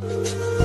Bye.